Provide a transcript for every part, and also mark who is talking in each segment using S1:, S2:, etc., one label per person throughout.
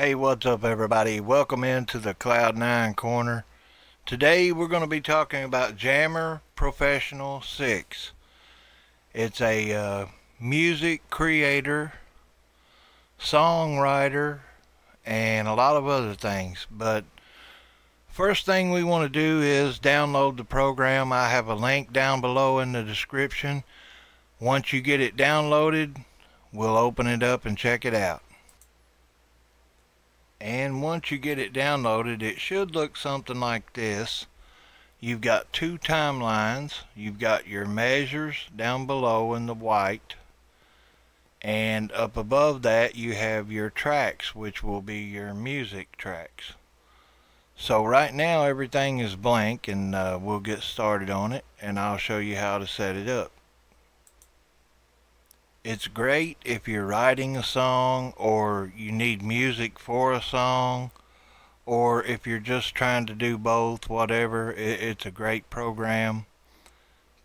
S1: Hey, what's up everybody? Welcome into the Cloud9 Corner. Today we're going to be talking about Jammer Professional 6. It's a uh, music creator, songwriter, and a lot of other things. But first thing we want to do is download the program. I have a link down below in the description. Once you get it downloaded, we'll open it up and check it out and once you get it downloaded it should look something like this. You've got two timelines. You've got your measures down below in the white. And up above that you have your tracks which will be your music tracks. So right now everything is blank and uh, we'll get started on it and I'll show you how to set it up it's great if you're writing a song or you need music for a song or if you're just trying to do both, whatever, it's a great program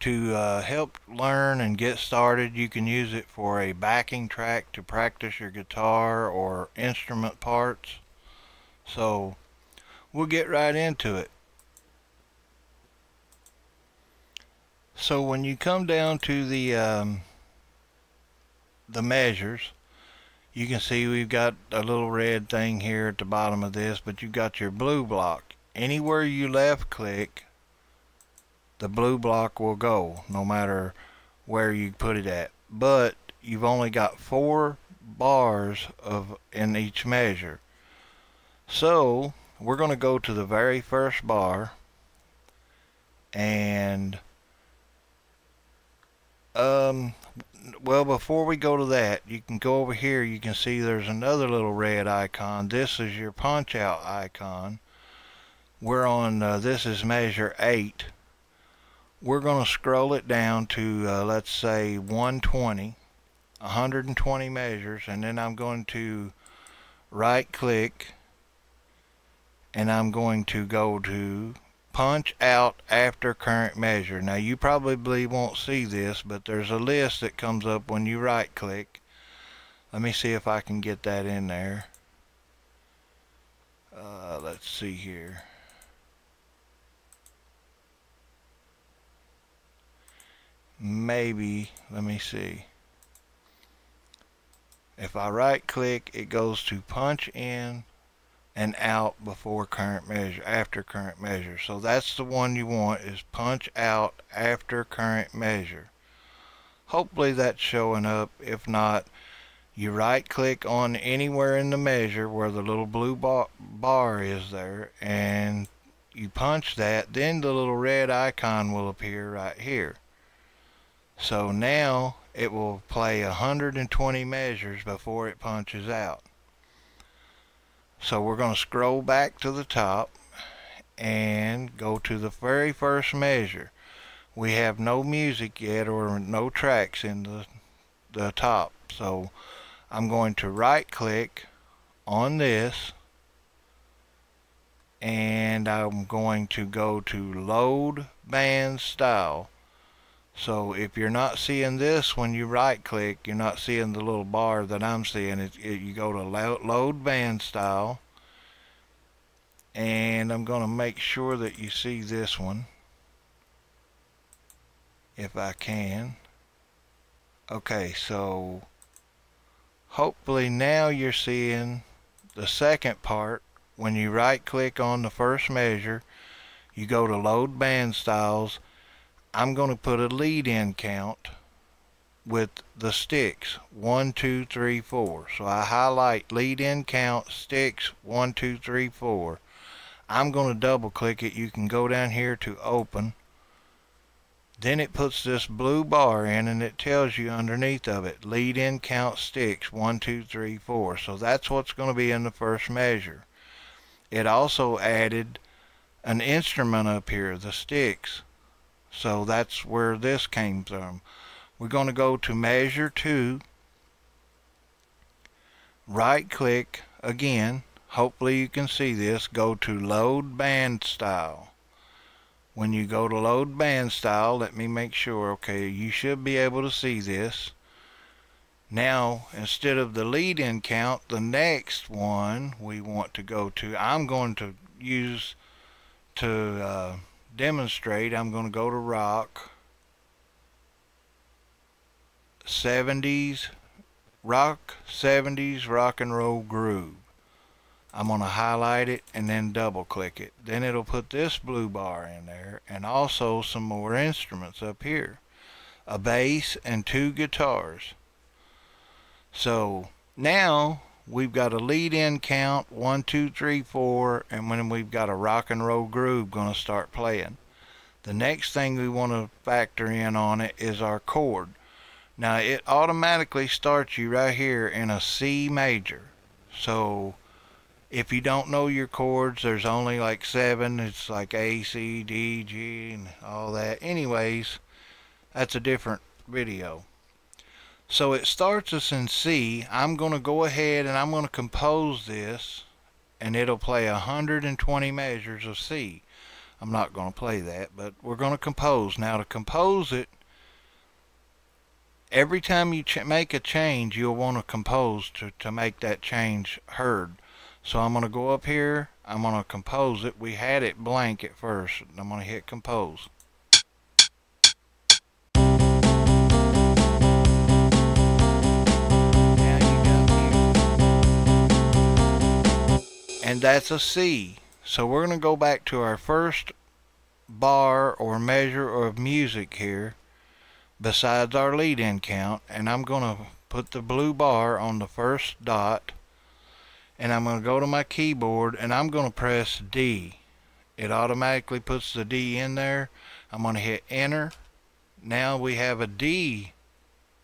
S1: to uh, help learn and get started. You can use it for a backing track to practice your guitar or instrument parts. So we'll get right into it. So when you come down to the um, the measures. You can see we've got a little red thing here at the bottom of this but you've got your blue block. Anywhere you left click the blue block will go no matter where you put it at. But you've only got four bars of in each measure. So we're going to go to the very first bar and um well before we go to that you can go over here. You can see there's another little red icon. This is your punch out icon. We're on uh, this is measure 8 we're going to scroll it down to uh, let's say 120 120 measures and then I'm going to right click and I'm going to go to punch out after current measure. Now you probably won't see this, but there's a list that comes up when you right click. Let me see if I can get that in there. Uh, let's see here. Maybe, let me see. If I right click, it goes to punch in and out before current measure after current measure. So that's the one you want is punch out after current measure. Hopefully that's showing up. If not you right click on anywhere in the measure where the little blue bar, is there and you punch that then the little red icon will appear right here. So now it will play 120 measures before it punches out so we're going to scroll back to the top and go to the very first measure. We have no music yet or no tracks in the, the top. So I'm going to right click on this and I'm going to go to load band style so if you're not seeing this when you right click, you're not seeing the little bar that I'm seeing. It, it, you go to load band style and I'm going to make sure that you see this one if I can. Okay, so hopefully now you're seeing the second part when you right click on the first measure you go to load band styles I'm going to put a lead in count with the sticks one two three four. So I highlight lead in count sticks one two three four. I'm going to double click it. You can go down here to open. Then it puts this blue bar in and it tells you underneath of it lead in count sticks one two three four. So that's what's going to be in the first measure. It also added an instrument up here the sticks so that's where this came from. We're going to go to measure 2. Right click again. Hopefully you can see this. Go to load band style. When you go to load band style, let me make sure. Okay, you should be able to see this. Now, instead of the lead in count, the next one we want to go to, I'm going to use to uh, demonstrate, I'm going to go to rock, 70s, rock, 70s, rock and roll groove. I'm going to highlight it and then double click it. Then it'll put this blue bar in there and also some more instruments up here. A bass and two guitars. So now we've got a lead in count, one, two, three, four, and when we've got a rock and roll groove going to start playing. The next thing we want to factor in on it is our chord. Now it automatically starts you right here in a C major. So if you don't know your chords, there's only like seven. It's like A, C, D, G, and all that. Anyways, that's a different video. So it starts us in C. I'm going to go ahead and I'm going to compose this and it'll play 120 measures of C. I'm not going to play that, but we're going to compose. Now to compose it, every time you make a change, you'll want to compose to, to make that change heard. So I'm going to go up here, I'm going to compose it. We had it blank at first. I'm going to hit compose. And that's a C. So we're going to go back to our first bar or measure of music here besides our lead in count and I'm going to put the blue bar on the first dot and I'm going to go to my keyboard and I'm going to press D. It automatically puts the D in there. I'm going to hit enter. Now we have a D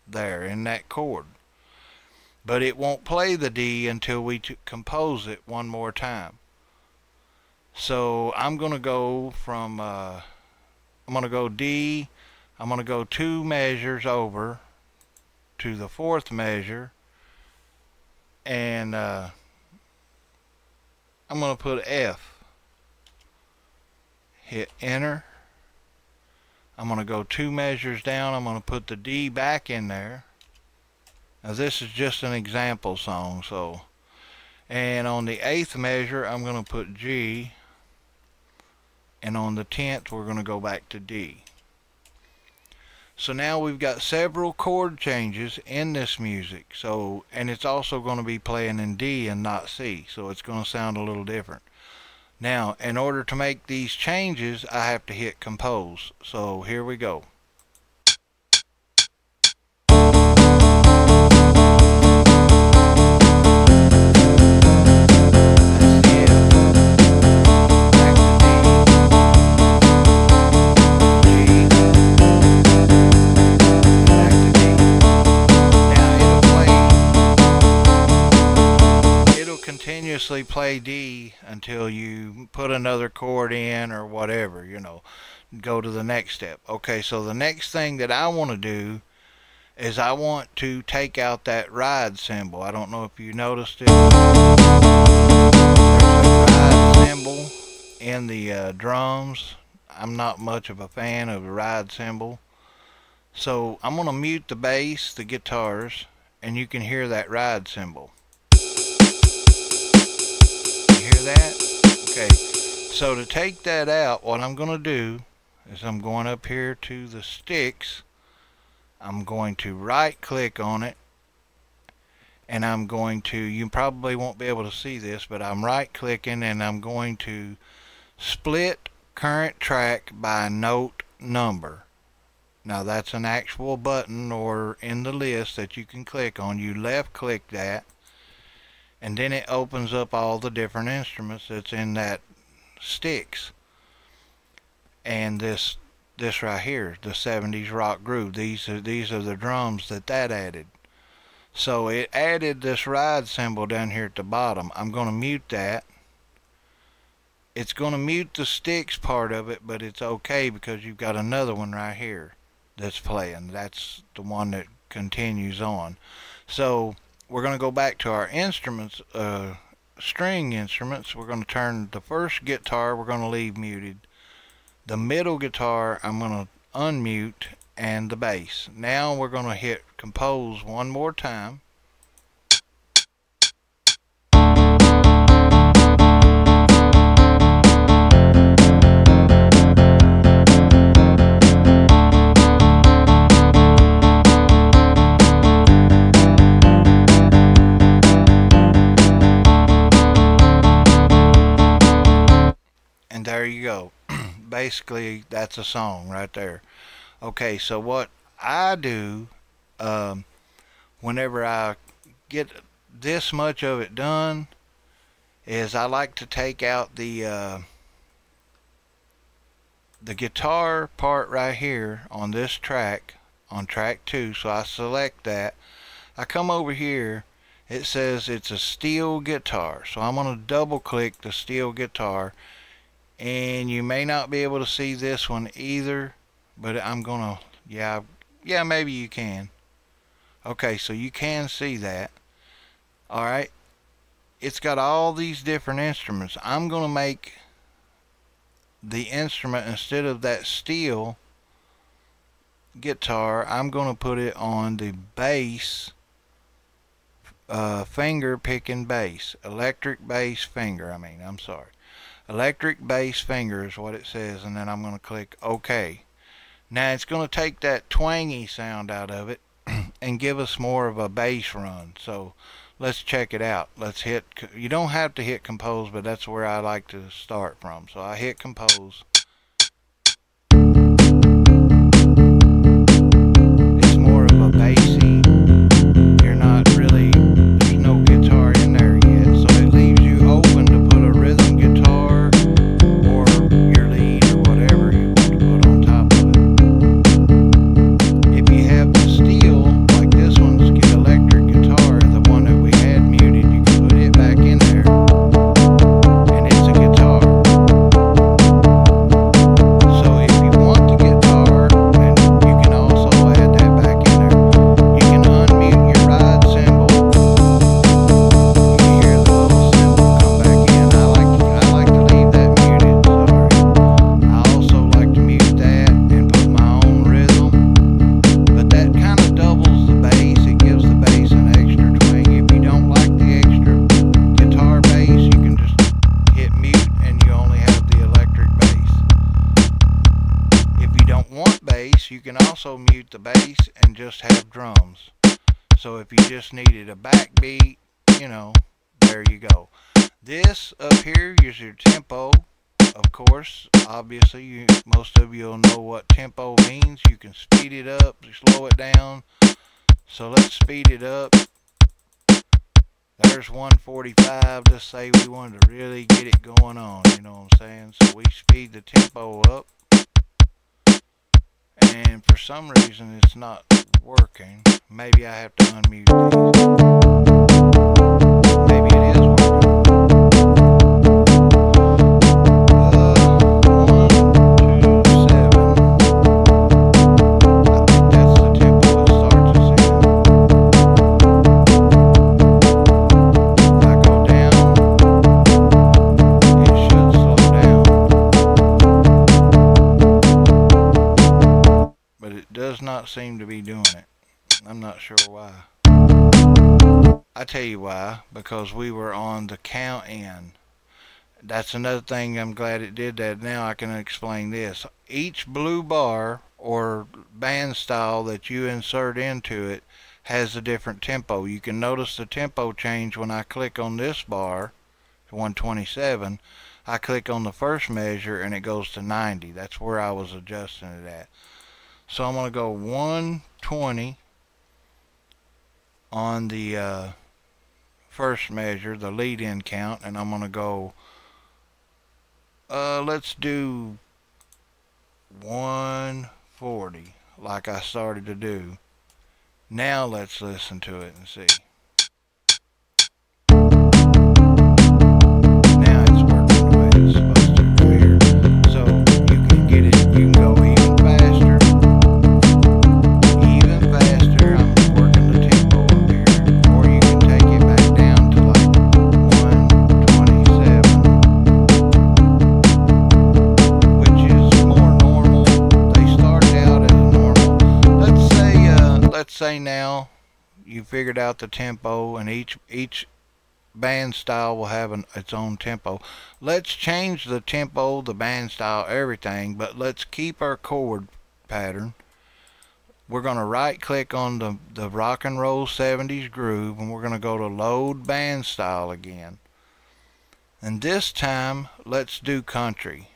S1: there in that chord. But it won't play the D until we compose it one more time. So I'm going to go from, uh, I'm going to go D, I'm going to go two measures over to the fourth measure and uh, I'm going to put F. Hit enter. I'm going to go two measures down. I'm going to put the D back in there. Now this is just an example song, so. And on the eighth measure, I'm going to put G. And on the tenth, we're going to go back to D. So now we've got several chord changes in this music. So, and it's also going to be playing in D and not C. So it's going to sound a little different. Now, in order to make these changes, I have to hit compose. So here we go. Play D until you put another chord in or whatever, you know, go to the next step. Okay, so the next thing that I want to do is I want to take out that ride cymbal. I don't know if you noticed it. Ride cymbal in the uh, drums. I'm not much of a fan of the ride cymbal. So I'm going to mute the bass, the guitars, and you can hear that ride cymbal that? Okay, so to take that out, what I'm going to do is I'm going up here to the sticks. I'm going to right click on it and I'm going to, you probably won't be able to see this, but I'm right clicking and I'm going to split current track by note number. Now that's an actual button or in the list that you can click on. You left click that and then it opens up all the different instruments that's in that sticks. And this this right here the 70s rock groove these are these are the drums that that added. So it added this ride cymbal down here at the bottom. I'm going to mute that. It's going to mute the sticks part of it but it's okay because you've got another one right here that's playing. That's the one that continues on. So we're going to go back to our instruments, uh, string instruments. We're going to turn the first guitar, we're going to leave muted. The middle guitar, I'm going to unmute, and the bass. Now we're going to hit compose one more time. Basically, that's a song right there. Okay, so what I do um, whenever I get this much of it done is I like to take out the uh, the guitar part right here on this track on track 2 so I select that I come over here it says it's a steel guitar so I'm going to double click the steel guitar and you may not be able to see this one either but I'm gonna yeah yeah maybe you can. Okay so you can see that. Alright it's got all these different instruments. I'm gonna make the instrument instead of that steel guitar I'm gonna put it on the bass uh, finger picking bass electric bass finger I mean I'm sorry electric bass finger is what it says and then I'm going to click OK now it's going to take that twangy sound out of it and give us more of a bass run. So let's check it out. Let's hit, you don't have to hit compose, but that's where I like to start from. So I hit compose. Know, there you go. This up here is your tempo. Of course, obviously, you, most of you will know what tempo means. You can speed it up, slow it down. So let's speed it up. There's 145. Let's say we wanted to really get it going on, you know what I'm saying? So we speed the tempo up and for some reason it's not working. Maybe I have to unmute these. Maybe not sure why. I tell you why, because we were on the count in. That's another thing I'm glad it did that. Now I can explain this. Each blue bar or band style that you insert into it has a different tempo. You can notice the tempo change when I click on this bar, 127. I click on the first measure and it goes to 90. That's where I was adjusting it at. So I'm going to go 120 on the uh, first measure, the lead in count, and I'm going to go, uh, let's do 140 like I started to do. Now let's listen to it and see. You figured out the tempo and each each band style will have an, its own tempo. Let's change the tempo, the band style, everything, but let's keep our chord pattern. We're going to right click on the, the rock and roll 70s groove and we're going to go to load band style again. And this time, let's do country.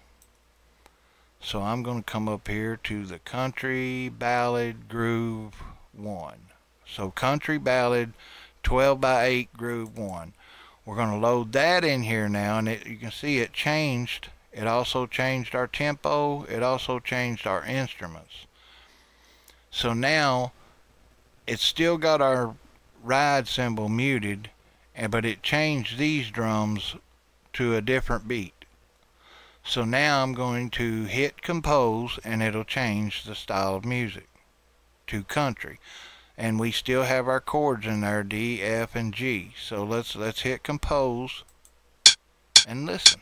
S1: So I'm going to come up here to the country ballad groove 1. So country ballad 12 by 8 groove 1. We're going to load that in here now and it, you can see it changed. It also changed our tempo. It also changed our instruments. So now it's still got our ride cymbal muted and but it changed these drums to a different beat. So now I'm going to hit compose and it'll change the style of music to country. And we still have our chords in there, D, F, and G. So let's let's hit compose and listen.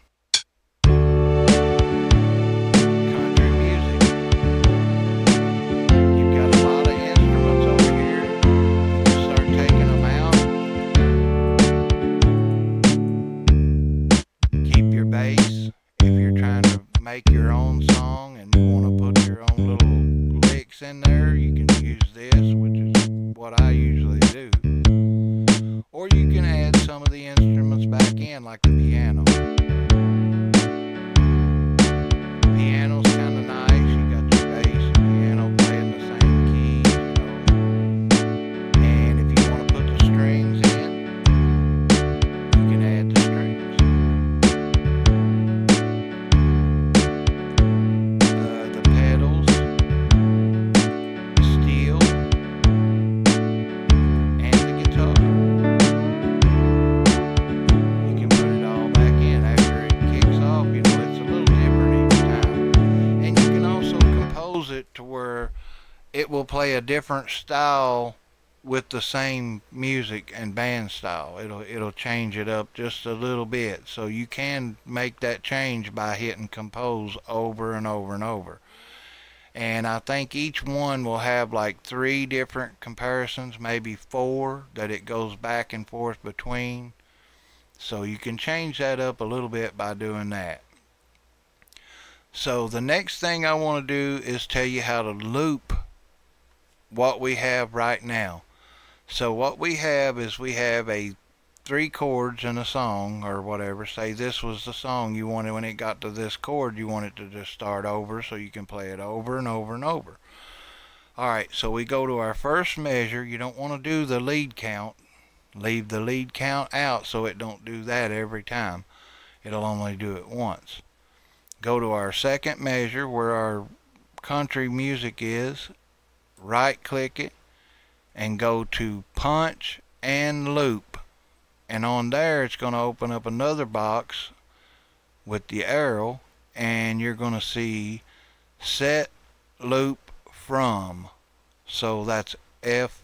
S1: Play a different style with the same music and band style. It'll it'll change it up just a little bit. So you can make that change by hitting compose over and over and over. And I think each one will have like three different comparisons, maybe four that it goes back and forth between. So you can change that up a little bit by doing that. So the next thing I want to do is tell you how to loop what we have right now. So what we have is we have a three chords in a song or whatever. Say this was the song you wanted when it got to this chord, you want it to just start over so you can play it over and over and over. Alright, so we go to our first measure. You don't want to do the lead count. Leave the lead count out so it don't do that every time. It'll only do it once. Go to our second measure where our country music is right click it and go to punch and loop. And on there it's going to open up another box with the arrow and you're going to see set loop from. So that's F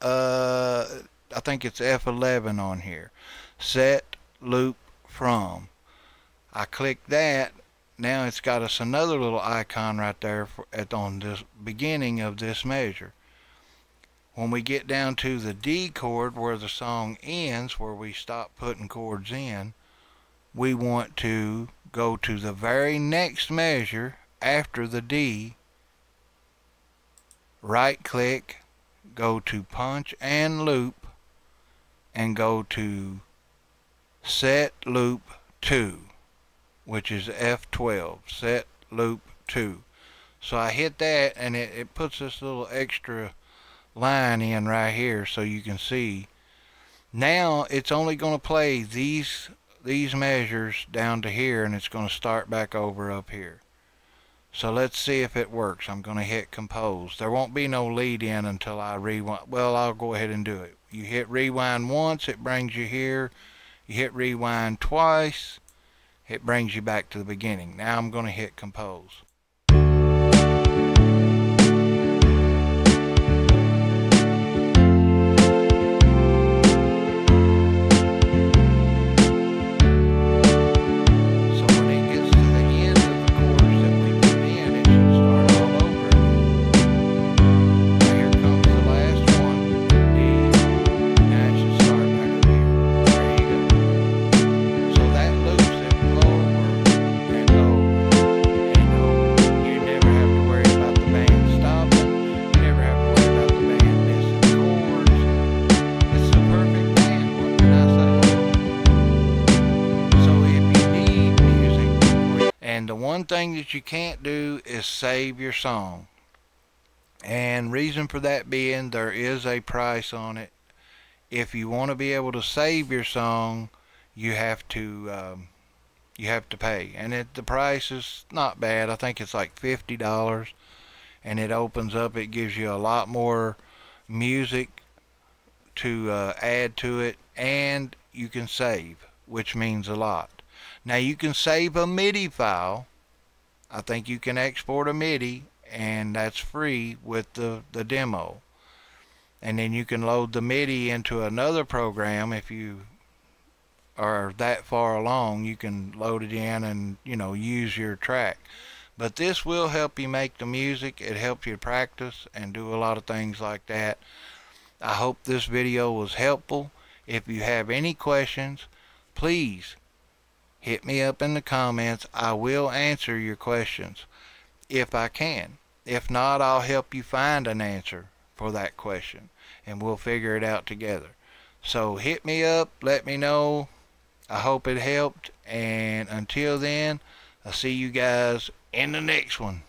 S1: uh, I think it's F11 on here. Set loop from. I click that now it's got us another little icon right there for, at on this beginning of this measure. When we get down to the D chord where the song ends, where we stop putting chords in, we want to go to the very next measure after the D, right click, go to punch and loop, and go to set loop 2 which is F12, set loop 2. So I hit that and it, it puts this little extra line in right here so you can see. Now it's only going to play these these measures down to here and it's going to start back over up here. So let's see if it works. I'm going to hit compose. There won't be no lead in until I rewind. Well, I'll go ahead and do it. You hit rewind once, it brings you here. You hit rewind twice, it brings you back to the beginning. Now I'm going to hit compose. One thing that you can't do is save your song. And reason for that being there is a price on it. If you want to be able to save your song, you have to um, you have to pay. And it, the price is not bad. I think it's like fifty dollars, and it opens up. It gives you a lot more music to uh, add to it, and you can save, which means a lot. Now you can save a MIDI file. I think you can export a MIDI and that's free with the, the demo. And then you can load the MIDI into another program if you are that far along. You can load it in and, you know, use your track. But this will help you make the music. It helps you practice and do a lot of things like that. I hope this video was helpful. If you have any questions, please hit me up in the comments. I will answer your questions if I can. If not, I'll help you find an answer for that question and we'll figure it out together. So hit me up, let me know. I hope it helped and until then, I'll see you guys in the next one.